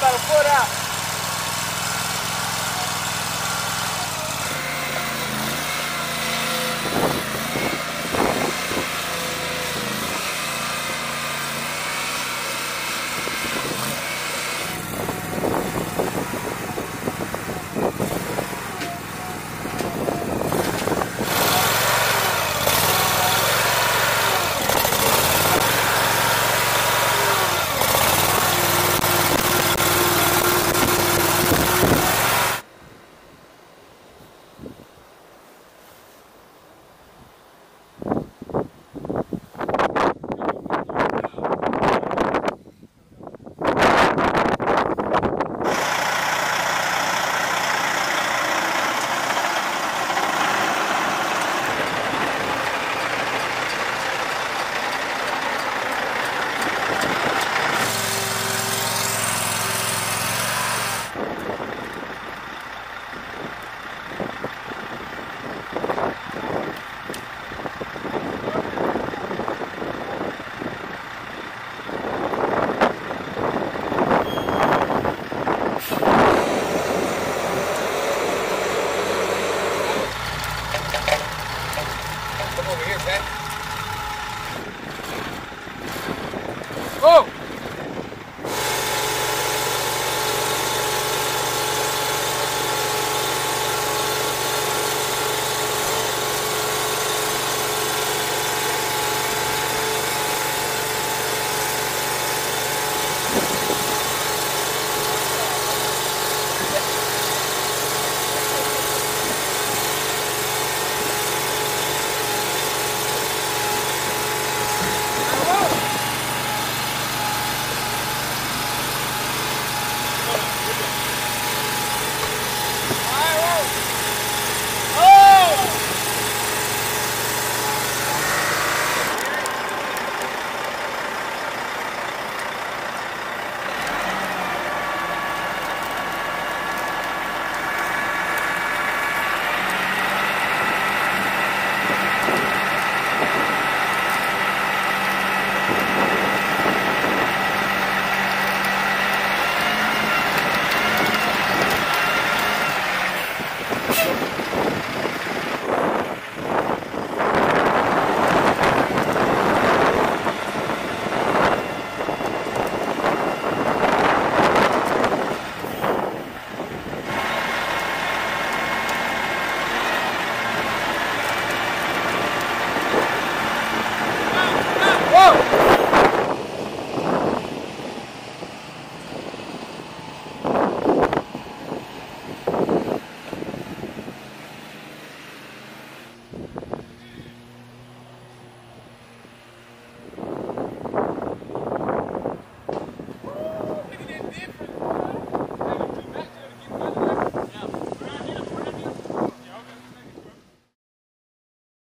Bárbaro, fora! over here, Ben. Whoa!